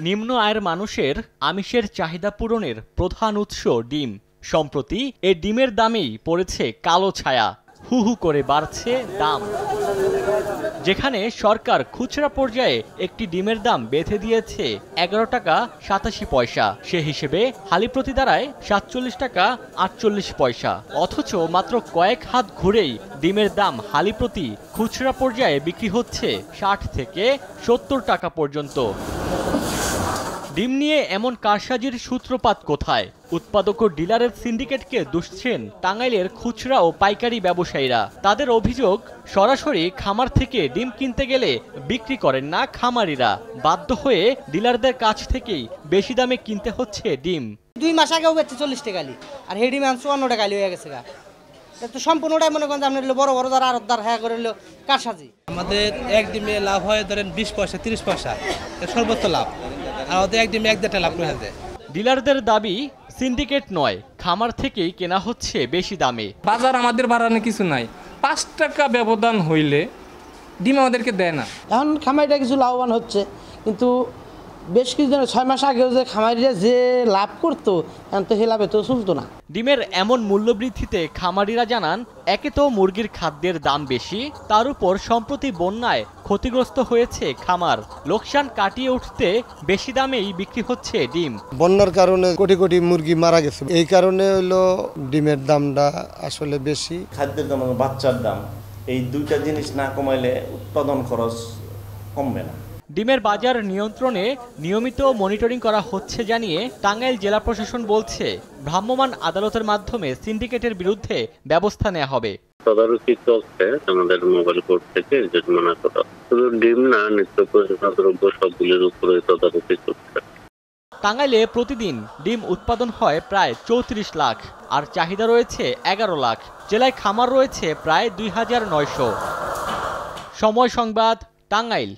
নিম্ন আয়ের মানুষের আমিষের চাহিদা পূরণের প্রধান উৎস ডিম। সম্প্রতি এ ডিমের দামেই পড়েছে কালো ছায়া। হু হু করে বাড়ছে দাম। যেখানে সরকার খুচরা পর্যায়ে একটি ডিমের দাম বেঁধে দিয়েছে এগারো টাকা সাতাশি পয়সা। সে হিসেবে হালি প্রতি দাঁড়ায় সাতচল্লিশ টাকা আটচল্লিশ পয়সা। অথচ মাত্র কয়েক হাত ঘুরেই ডিমের দাম হালি প্রতি খুচরা পর্যায়ে বিক্রি হচ্ছে ষাট থেকে সত্তর টাকা পর্যন্ত। ডিম নিয়ে এমন কারসাজির সূত্রপাত কোথায়? উৎপাদক ও ডিলারের সিন্ডিকেটকে দুষছেন টাঙ্গাইলের খুচরা ও পাইকারি ব্যবসায়ীরা। তাদের অভিযোগ সরাসরি খামার থেকে ডিম কিনতে গেলে বিক্রি করেন না খামারিরা। বাধ্য হয়ে ডিলারদের কাছ থেকেই বেশি দামে কিনতে হচ্ছে ডিম। দুই মাস আগেও বেচছে চল্লিশ টাকা আলি আর হেডি ম্যাম চুয়ান্ন টাকা আলি হয়ে গেছে গা। তা তো সম্পূর্ণটাই মনে করেন যে আপনার বড় বড় যারা আরদার হ্যাঁ করে হলো কারসাজি। আমাদের এক ডিমে লাভ হয় ধরেন বিশ পয়সা তিরিশ পয়সা সর্বোচ্চ লাভ। আর ওদের এক ডিমে এক দেড়টা লাভ করে ডিলারদের দাবি সিন্ডিকেট নয় খামার থেকেই কেনা হচ্ছে বেশি দামে। বাজার আমাদের বাড়ানো কিছু নাই। পাঁচ টাকা ব্যবধান হইলে ডিম আমাদেরকে দেয় না। এখন খামারটা কিছু লাভবান হচ্ছে কিন্তু বেশ কিছুদিন ছয় মাস আগেও যে খামারিরা যে লাভ করতো এখন তো সে লাভে তো চলতো না। ডিমের এমন মূল্যবৃদ্ধিতে খামারিরা জানান একে তো মুরগির খাদ্যের দাম বেশি তার উপর সম্প্রতি বন্যায় ক্ষতিগ্রস্ত হয়েছে খামার। লোকসান কাটিয়ে উঠতে বেশি দামেই বিক্রি হচ্ছে ডিম। বন্যার কারণে কোটি কোটি মুরগি মারা গেছে। এই কারণে হলো ডিমের দামটা আসলে বেশি। খাদ্যের দাম বাচ্চার দাম এই দুইটা জিনিস না কমাইলে উৎপাদন খরচ কমবে না। ডিমের বাজার নিয়ন্ত্রণে নিয়মিত মনিটরিং করা হচ্ছে জানিয়ে টাঙ্গাইল জেলা প্রশাসন বলছে ভ্রাম্যমাণ আদালতের মাধ্যমে সিন্ডিকেটের বিরুদ্ধে ব্যবস্থা নেওয়া হবে। তদারকি চলছে আমাদের মোবাইল কোর্ট থেকে জরিমানা করা। শুধু ডিম না নিত্য প্রয়োজনীয় দ্রব্য সবগুলির উপরে তদারকি চলছে। টাঙ্গাইলে প্রতিদিন ডিম উৎপাদন হয় প্রায় চৌত্রিশ লাখ আর চাহিদা রয়েছে এগারো লাখ। জেলায় খামার রয়েছে প্রায় দুই হাজার নয়শো। সময় সংবাদ টাঙ্গাইল।